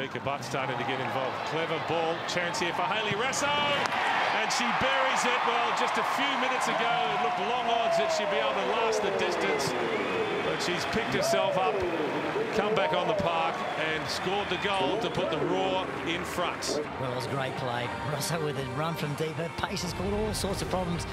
Mika Butt starting to get involved. Clever ball, chance here for Hayley Raso, and she buries it. Well, just a few minutes ago, it looked long odds that she'd be able to last the distance, but she's picked herself up, come back on the park, and scored the goal to put the Roar in front. Well, it was great play. Raso with a run from deep. Her pace has caused all sorts of problems.